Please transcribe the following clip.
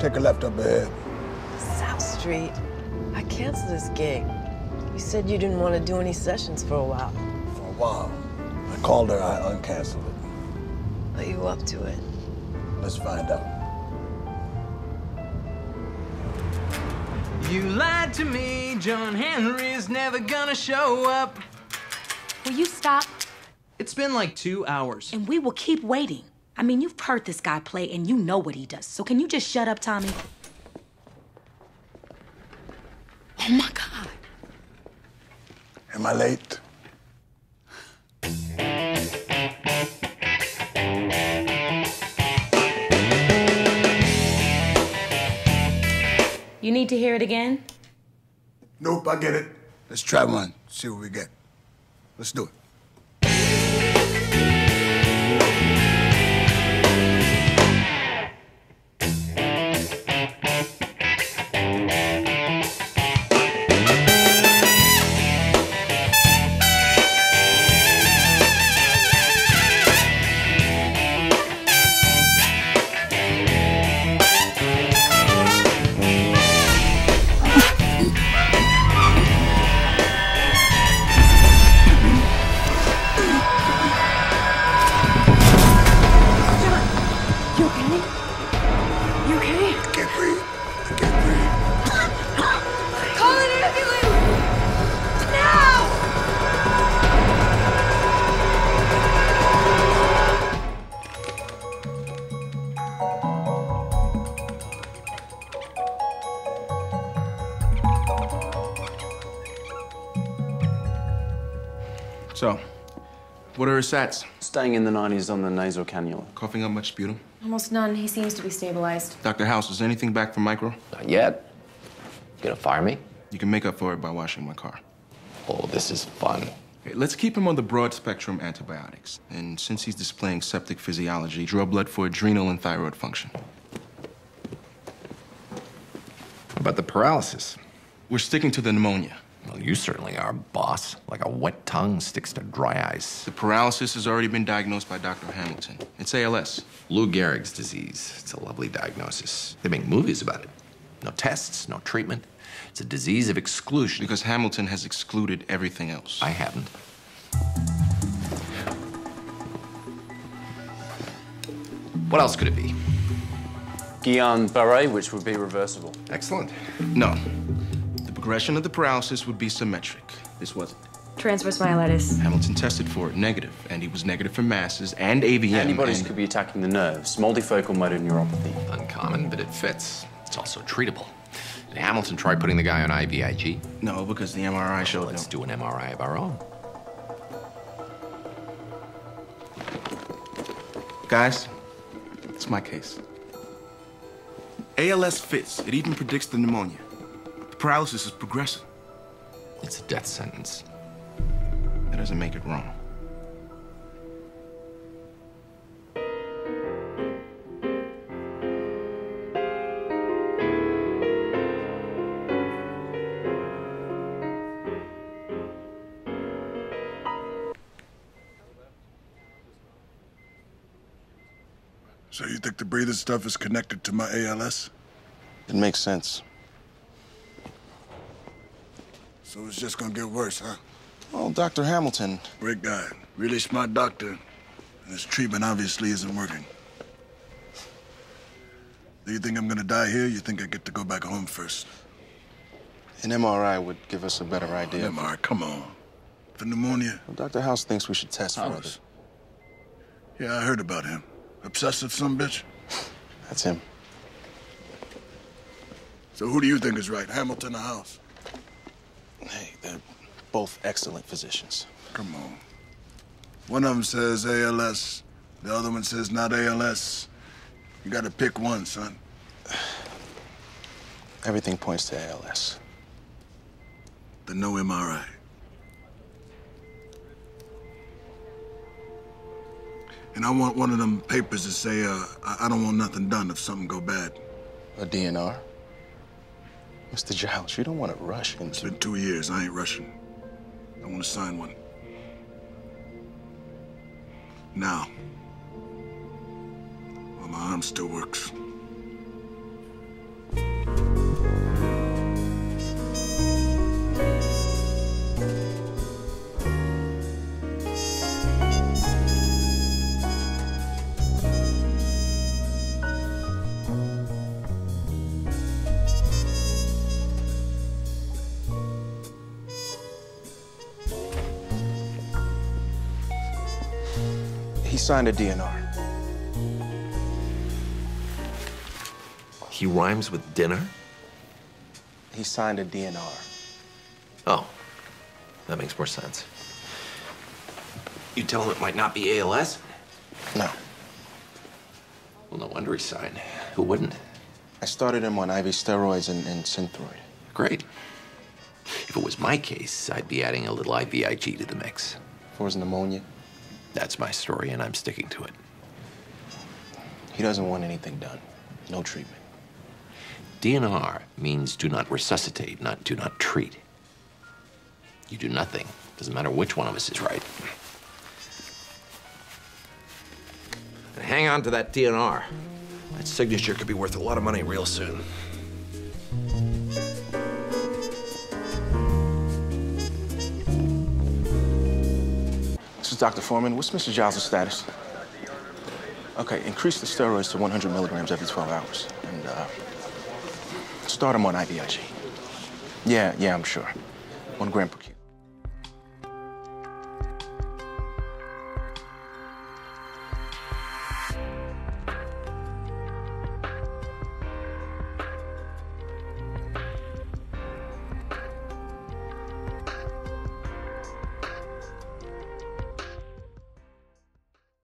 Take a left up ahead. South Street. I canceled this gig. You said you didn't want to do any sessions for a while. For a while. I called her, I uncanceled it. Are you up to it? Let's find out. You lied to me, John Henry's never gonna show up. Will you stop? It's been like two hours. And we will keep waiting. I mean, you've heard this guy play and you know what he does. So can you just shut up, Tommy? Oh my God. Am I late? You need to hear it again? Nope, I get it. Let's try one, see what we get. Let's do it. So, what are his sats? Staying in the 90s on the nasal cannula. Coughing up much sputum? Almost none. He seems to be stabilized. Dr. House, is anything back from micro? Not yet. You gonna fire me? You can make up for it by washing my car. Oh, this is fun. Okay, let's keep him on the broad spectrum antibiotics. And since he's displaying septic physiology, draw blood for adrenal and thyroid function. About the paralysis. We're sticking to the pneumonia. Well, you certainly are, boss. Like a wet tongue sticks to dry ice. The paralysis has already been diagnosed by Dr. Hamilton. It's ALS. Lou Gehrig's disease. It's a lovely diagnosis. They make movies about it. No tests, no treatment. It's a disease of exclusion. Because Hamilton has excluded everything else. I haven't. What else could it be? Guillain-Barré, which would be reversible. Excellent. No. The progression of the paralysis would be symmetric. This wasn't. Transverse myelitis. Hamilton tested for it negative, and he was negative for masses and AVM. Antibodies and- could be attacking the nerves. Multifocal motor neuropathy. Uncommon, but it fits. It's also treatable. Did Hamilton try putting the guy on IVIG? No, because the MRI showed Let's no. do an MRI of our own. Guys, it's my case. ALS fits. It even predicts the pneumonia. The paralysis is progressive. It's a death sentence. That doesn't make it wrong. So you think the breathing stuff is connected to my ALS? It makes sense. So it's just gonna get worse, huh? Well, Dr. Hamilton, Great guy. Really smart doctor. And his treatment obviously isn't working. Do you think I'm gonna die here? You think I get to go back home first? an MRI would give us a better idea. MR, come on. For pneumonia? Well, Dr. House thinks we should test for House? others. Yeah, I heard about him. Obsessive some bitch? That's him. So who do you think is right, Hamilton or House? Hey, they're both excellent physicians. Come on. One of them says ALS, the other one says not ALS. You gotta pick one, son. Everything points to ALS. The no MRI. And I want one of them papers to say, uh, I, I don't want nothing done if something go bad. A DNR? Mr. Giles, you don't want to rush into... It's been two years. I ain't rushing. I want to sign one. Now. While well, my arm still works. He signed a DNR. He rhymes with dinner? He signed a DNR. Oh, that makes more sense. You tell him it might not be ALS? No. Well, no wonder he signed. Who wouldn't? I started him on IV steroids and, and Synthroid. Great. If it was my case, I'd be adding a little IVIG to the mix. For his pneumonia. That's my story, and I'm sticking to it. He doesn't want anything done. No treatment. DNR means do not resuscitate, not do not treat. You do nothing. Doesn't matter which one of us is right. And hang on to that DNR. That signature could be worth a lot of money real soon. Dr. Foreman. What's Mr. Giles' status? Okay, increase the steroids to 100 milligrams every 12 hours. And, uh, start him on IVIG. Yeah, yeah, I'm sure. One gram per cube.